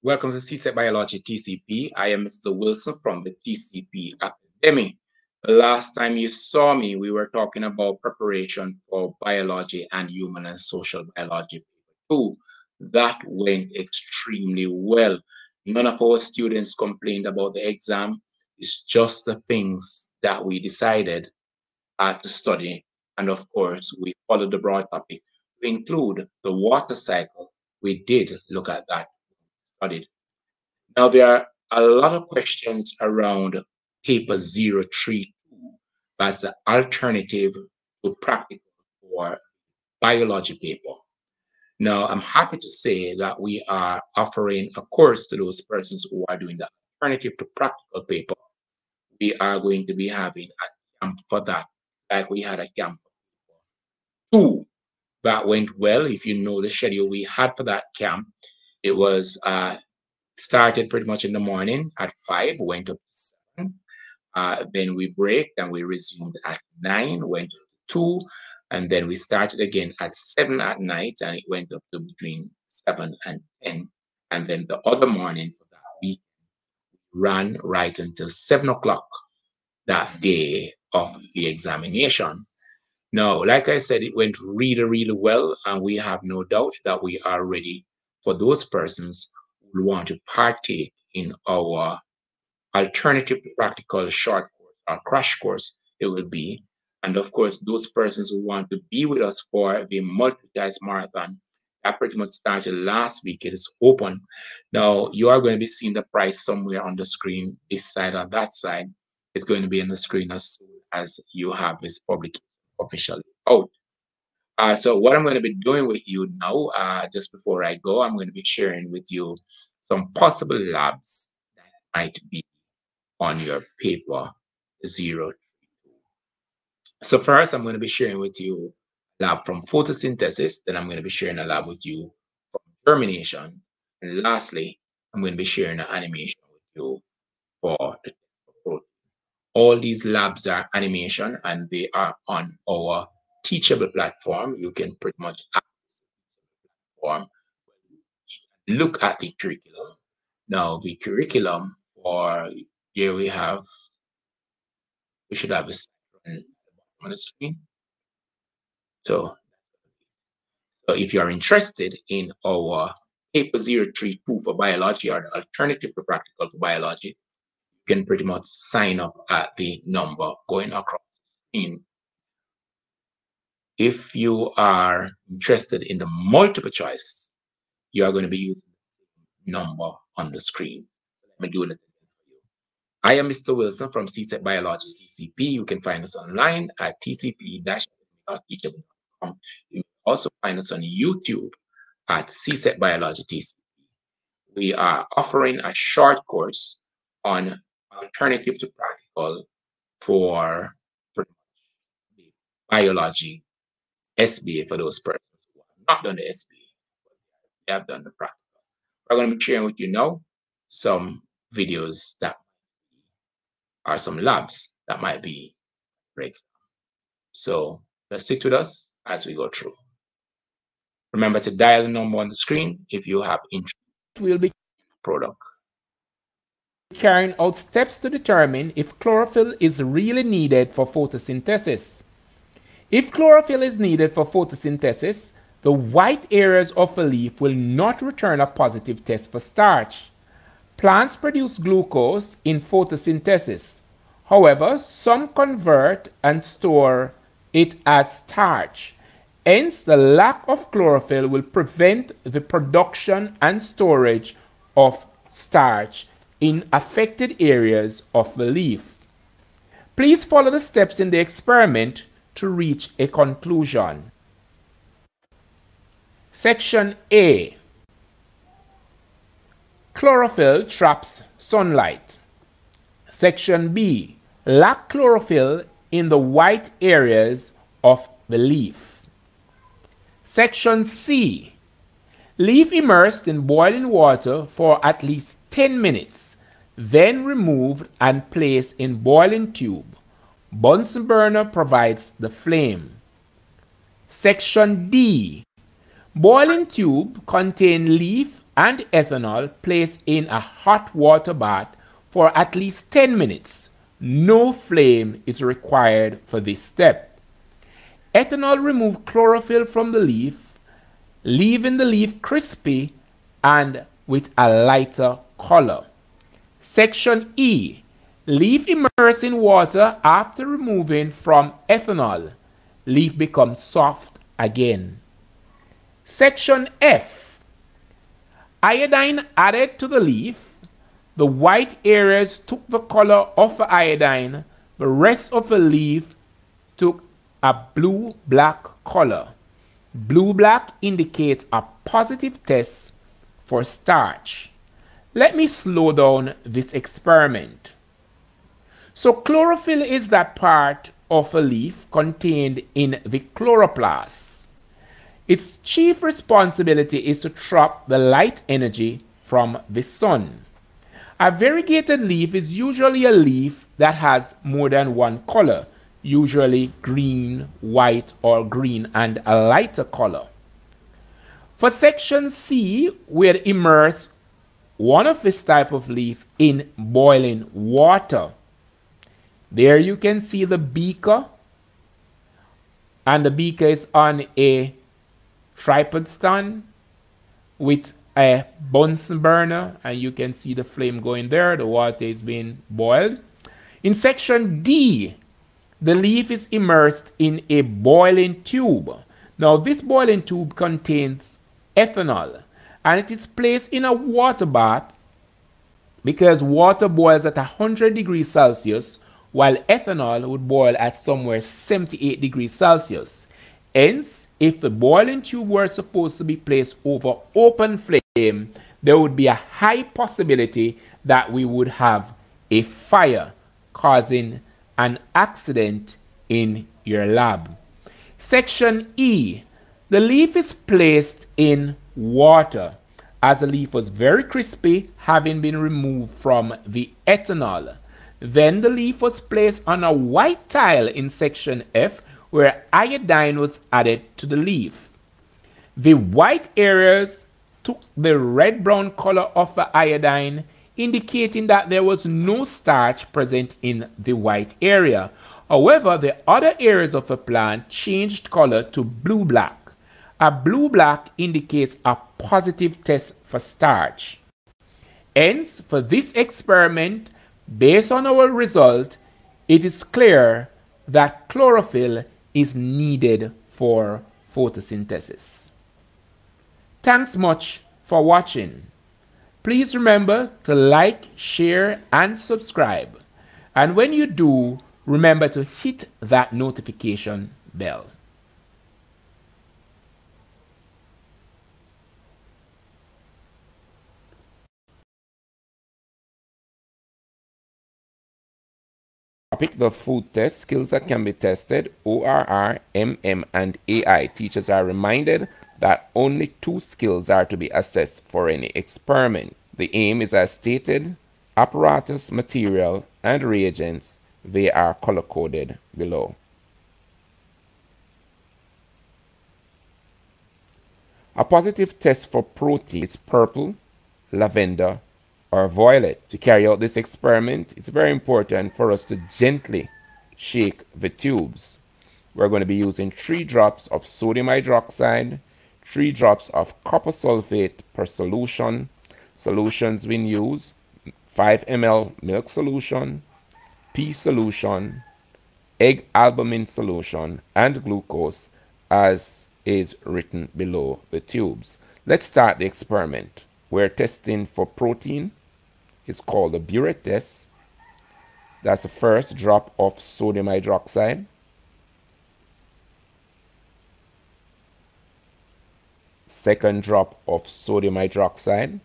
Welcome to CSEC Biology TCP. I am Mr. Wilson from the TCP Academy. The last time you saw me, we were talking about preparation for biology and human and social biology. Two, that went extremely well. None of our students complained about the exam. It's just the things that we decided uh, to study. And of course, we followed the broad topic to include the water cycle. We did look at that, studied. Now, there are a lot of questions around paper 032 as an alternative to practical or biology paper. Now, I'm happy to say that we are offering a course to those persons who are doing the alternative to practical paper. We are going to be having a camp for that, like we had a camp two that went well. If you know the schedule we had for that camp, it was uh, started pretty much in the morning at five, went up to seven. Uh, then we break and we resumed at nine, went up to two, and then we started again at seven at night and it went up to between seven and 10. And then the other morning for that week ran right until seven o'clock that day of the examination. Now, like I said, it went really, really well, and we have no doubt that we are ready for those persons who want to partake in our alternative to practical short course, or crash course, it will be. And of course, those persons who want to be with us for the multi-choice marathon, that pretty much started last week. It is open. Now, you are going to be seeing the price somewhere on the screen, this side or that side. It's going to be on the screen as soon as you have this public officially out. Uh, so what I'm going to be doing with you now, uh, just before I go, I'm going to be sharing with you some possible labs that might be on your paper zero. So first, I'm going to be sharing with you lab from photosynthesis. Then I'm going to be sharing a lab with you from germination. And lastly, I'm going to be sharing an animation with you for the protein. All these labs are animation and they are on our teachable platform. You can pretty much access the platform. Look at the curriculum. Now, the curriculum for here we have, we should have a on the screen. So, so if you are interested in our paper 032 for biology or the alternative to practical for biology, you can pretty much sign up at the number going across the screen. If you are interested in the multiple choice, you are going to be using the number on the screen. Let me do it I am Mr. Wilson from CSEC Biology TCP. You can find us online at tcp-teachable.com. You can also find us on YouTube at CSEC Biology TCP. We are offering a short course on alternative to practical for biology SBA for those persons who have not done the SBA, but they have done the practical. We're going to be sharing with you now some videos that are some labs that might be breaks. So let's sit with us as we go through. Remember to dial the number on the screen if you have interest. We'll be product. Carrying out steps to determine if chlorophyll is really needed for photosynthesis. If chlorophyll is needed for photosynthesis, the white areas of a leaf will not return a positive test for starch. Plants produce glucose in photosynthesis. However, some convert and store it as starch. Hence, the lack of chlorophyll will prevent the production and storage of starch in affected areas of the leaf. Please follow the steps in the experiment to reach a conclusion. Section A Chlorophyll traps sunlight. Section B. Lack chlorophyll in the white areas of the leaf. Section C. Leaf immersed in boiling water for at least 10 minutes, then removed and placed in boiling tube. Bunsen burner provides the flame. Section D. Boiling tube contain leaf and ethanol placed in a hot water bath for at least 10 minutes. No flame is required for this step. Ethanol removes chlorophyll from the leaf, leaving the leaf crispy and with a lighter color. Section E. Leaf immersed in water after removing from ethanol. Leaf becomes soft again. Section F. Iodine added to the leaf. The white areas took the color of the iodine. The rest of the leaf took a blue-black color. Blue-black indicates a positive test for starch. Let me slow down this experiment. So chlorophyll is that part of a leaf contained in the chloroplast. Its chief responsibility is to trap the light energy from the sun. A variegated leaf is usually a leaf that has more than one color, usually green, white, or green, and a lighter color. For section C, we'd immerse one of this type of leaf in boiling water. There you can see the beaker and the beaker is on a tripod stand with a Bunsen burner and you can see the flame going there. The water is being boiled. In section D, the leaf is immersed in a boiling tube. Now this boiling tube contains ethanol and it is placed in a water bath because water boils at 100 degrees Celsius while ethanol would boil at somewhere 78 degrees Celsius. Hence, if the boiling tube were supposed to be placed over open flame, there would be a high possibility that we would have a fire causing an accident in your lab. Section E the leaf is placed in water as the leaf was very crispy having been removed from the ethanol. Then the leaf was placed on a white tile in section F where iodine was added to the leaf. The white areas took the red-brown color of the iodine indicating that there was no starch present in the white area. However, the other areas of the plant changed color to blue-black. A blue-black indicates a positive test for starch. Hence, for this experiment, based on our result, it is clear that chlorophyll is needed for photosynthesis. Thanks much for watching. Please remember to like, share, and subscribe. And when you do, remember to hit that notification bell. Topic, the food test, skills that can be tested, ORR, MM, and AI. Teachers are reminded that only two skills are to be assessed for any experiment. The aim is as stated, apparatus, material, and reagents, they are color-coded below. A positive test for protein is purple, lavender, or violet. To carry out this experiment, it's very important for us to gently shake the tubes. We're going to be using 3 drops of sodium hydroxide, 3 drops of copper sulfate per solution. Solutions we use 5 ml milk solution, pea solution, egg albumin solution, and glucose as is written below the tubes. Let's start the experiment. We're testing for protein is called the biuret test. That's the first drop of sodium hydroxide. Second drop of sodium hydroxide.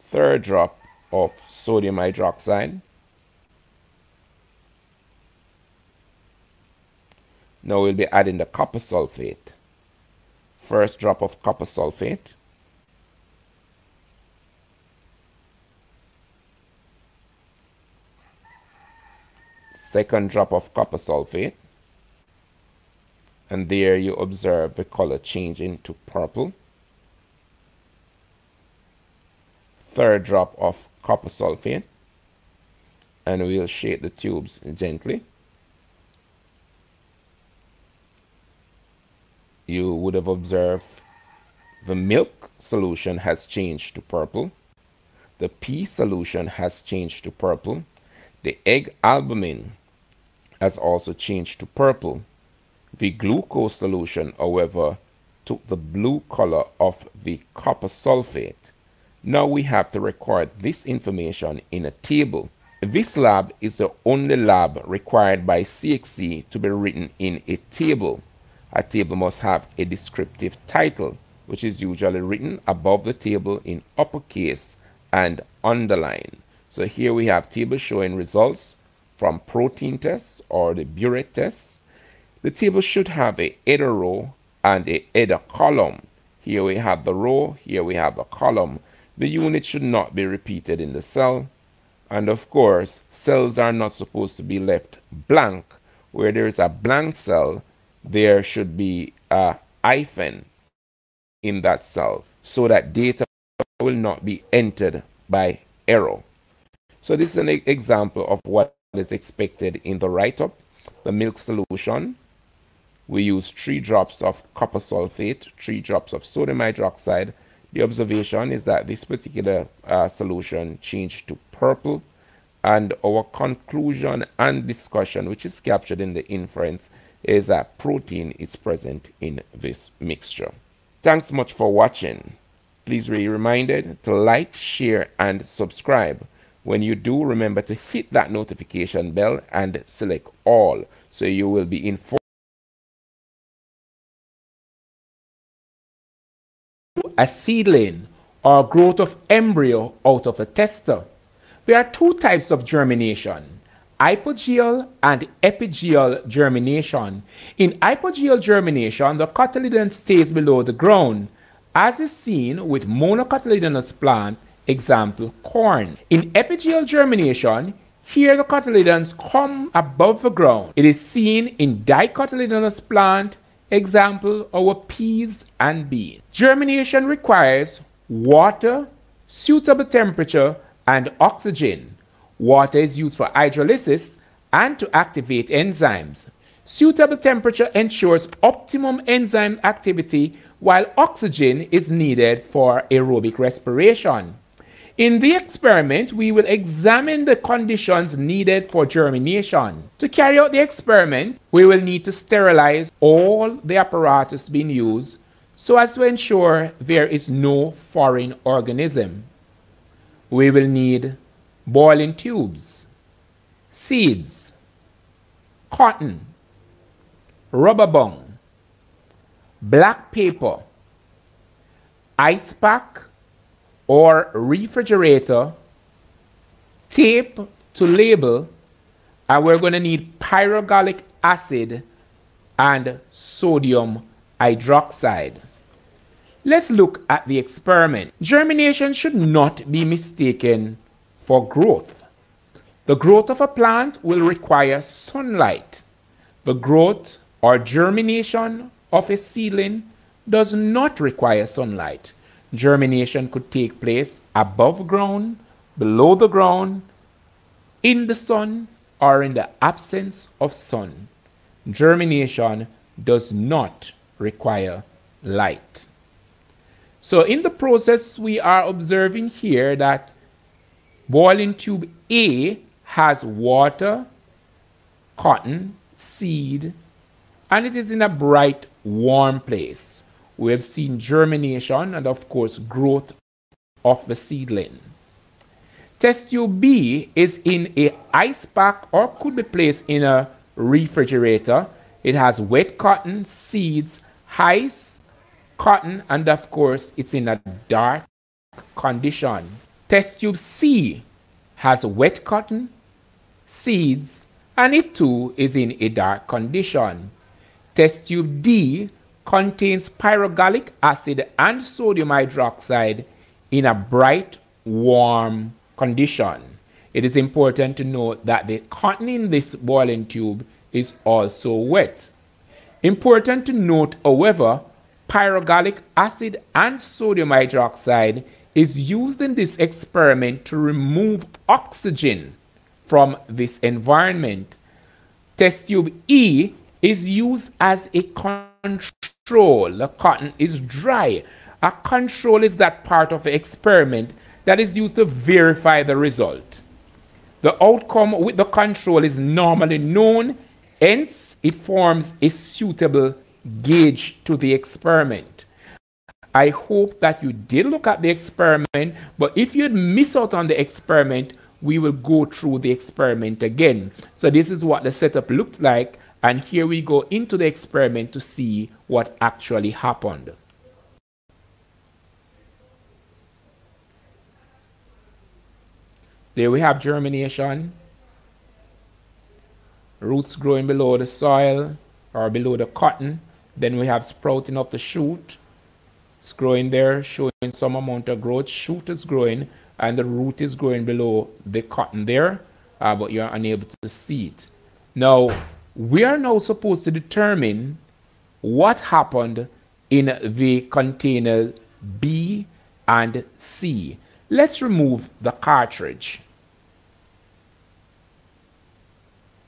Third drop of sodium hydroxide. Now we'll be adding the copper sulfate first drop of copper sulfate. Second drop of copper sulfate. And there you observe the color changing to purple. Third drop of copper sulfate. And we'll shake the tubes gently. You would have observed the milk solution has changed to purple. The pea solution has changed to purple. The egg albumin has also changed to purple. The glucose solution, however, took the blue color of the copper sulfate. Now we have to record this information in a table. This lab is the only lab required by CXC to be written in a table. A table must have a descriptive title, which is usually written above the table in uppercase and underline. So here we have table showing results from protein tests or the biuret tests. The table should have a header row and a header column. Here we have the row, here we have the column. The unit should not be repeated in the cell. And of course, cells are not supposed to be left blank. Where there is a blank cell, there should be a hyphen in that cell so that data will not be entered by error. So this is an example of what is expected in the write-up. The milk solution, we use three drops of copper sulfate, three drops of sodium hydroxide. The observation is that this particular uh, solution changed to purple and our conclusion and discussion, which is captured in the inference, is that protein is present in this mixture. Thanks much for watching. Please be reminded to like, share, and subscribe. When you do, remember to hit that notification bell and select all so you will be informed. A seedling or growth of embryo out of a testa. There are two types of germination hypogeal and epigeal germination. In hypogeal germination, the cotyledon stays below the ground, as is seen with monocotyledonous plant, example corn. In epigeal germination, here the cotyledons come above the ground. It is seen in dicotyledonous plant, example our peas and beans. Germination requires water, suitable temperature, and oxygen. Water is used for hydrolysis and to activate enzymes. Suitable temperature ensures optimum enzyme activity while oxygen is needed for aerobic respiration. In the experiment, we will examine the conditions needed for germination. To carry out the experiment, we will need to sterilize all the apparatus being used so as to ensure there is no foreign organism. We will need boiling tubes, seeds, cotton, rubber bung, black paper, ice pack or refrigerator, tape to label, and we're going to need pyrogallic acid and sodium hydroxide. Let's look at the experiment. Germination should not be mistaken for growth. The growth of a plant will require sunlight. The growth or germination of a seedling does not require sunlight. Germination could take place above ground, below the ground, in the sun, or in the absence of sun. Germination does not require light. So in the process, we are observing here that Boiling tube A has water, cotton, seed, and it is in a bright, warm place. We have seen germination and, of course, growth of the seedling. Test tube B is in a ice pack or could be placed in a refrigerator. It has wet cotton, seeds, ice, cotton, and of course, it's in a dark condition. Test tube C has wet cotton, seeds, and it too is in a dark condition. Test tube D contains pyrogallic acid and sodium hydroxide in a bright, warm condition. It is important to note that the cotton in this boiling tube is also wet. Important to note, however, pyrogallic acid and sodium hydroxide is used in this experiment to remove oxygen from this environment. Test tube E is used as a control. The cotton is dry. A control is that part of the experiment that is used to verify the result. The outcome with the control is normally known, hence it forms a suitable gauge to the experiment. I hope that you did look at the experiment, but if you'd miss out on the experiment, we will go through the experiment again. So this is what the setup looked like, and here we go into the experiment to see what actually happened. There we have germination. Roots growing below the soil or below the cotton. Then we have sprouting of the shoot. It's growing there, showing some amount of growth. Shoot is growing and the root is growing below the cotton there, uh, but you're unable to see it. Now, we are now supposed to determine what happened in the container B and C. Let's remove the cartridge.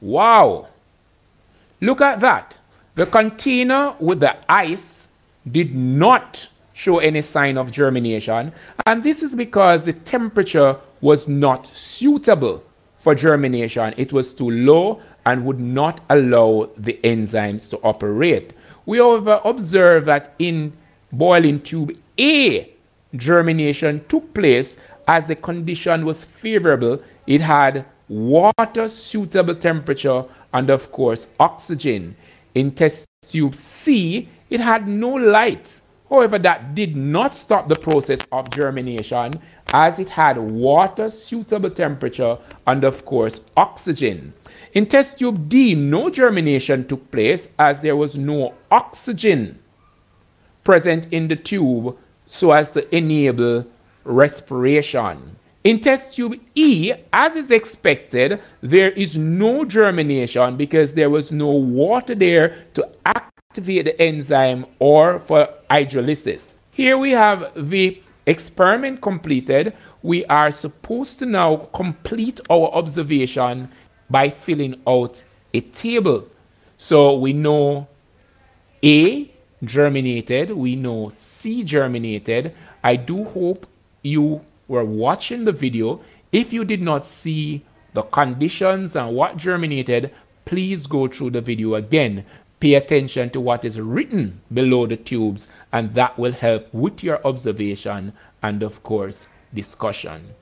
Wow! Look at that. The container with the ice did not show any sign of germination. And this is because the temperature was not suitable for germination. It was too low and would not allow the enzymes to operate. We however uh, observe that in boiling tube A, germination took place as the condition was favorable. It had water suitable temperature and of course oxygen. In test tube C, it had no light. However, that did not stop the process of germination as it had water suitable temperature and of course oxygen. In test tube D, no germination took place as there was no oxygen present in the tube so as to enable respiration. In test tube E, as is expected, there is no germination because there was no water there to activate the enzyme or for hydrolysis. Here we have the experiment completed. We are supposed to now complete our observation by filling out a table. So we know A germinated, we know C germinated. I do hope you were watching the video, if you did not see the conditions and what germinated, please go through the video again. Pay attention to what is written below the tubes and that will help with your observation and of course discussion.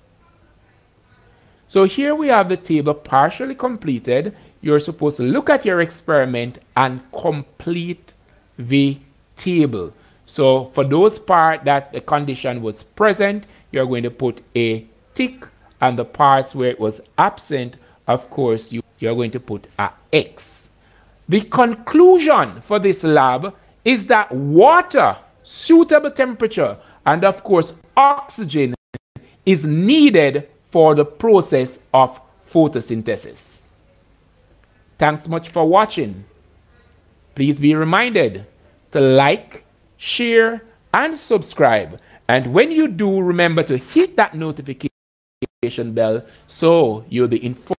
So here we have the table partially completed. You're supposed to look at your experiment and complete the table. So for those part that the condition was present, you're going to put a tick and the parts where it was absent, of course, you, you're going to put a X. The conclusion for this lab is that water, suitable temperature, and of course oxygen is needed for the process of photosynthesis. Thanks much for watching. Please be reminded to like, share, and subscribe and when you do, remember to hit that notification bell so you'll be informed